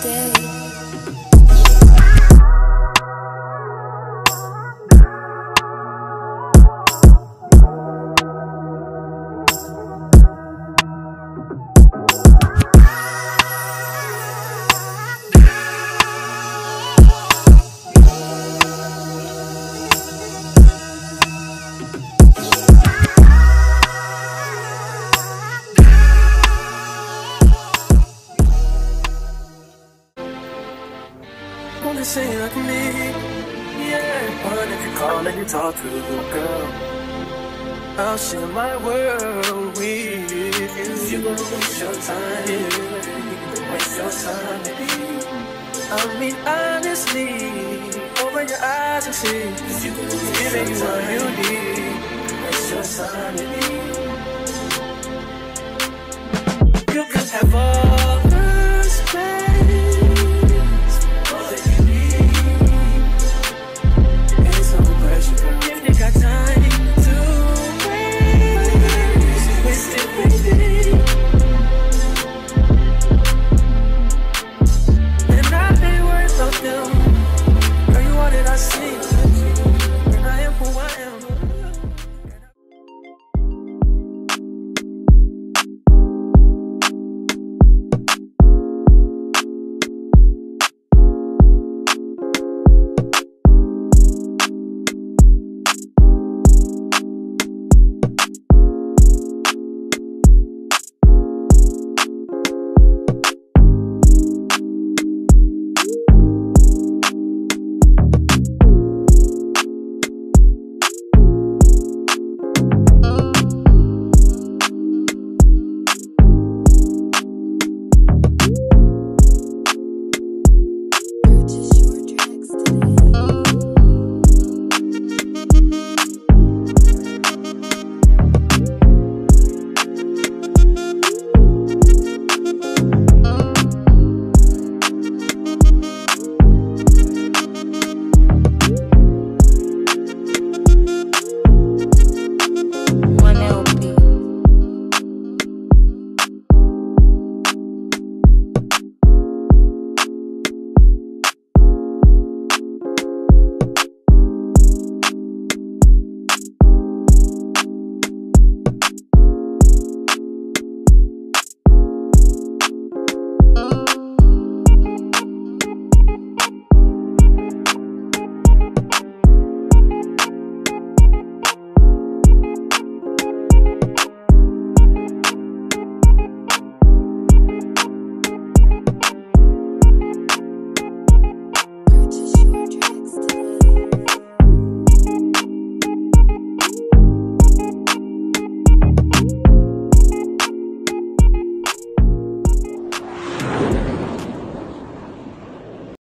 track Only say like me, yeah. But if you call and you talk to a girl, I'll share my world with you. You gon' waste your time, waste your time. I mean honestly, open your eyes and see. You gon' giving you what you need.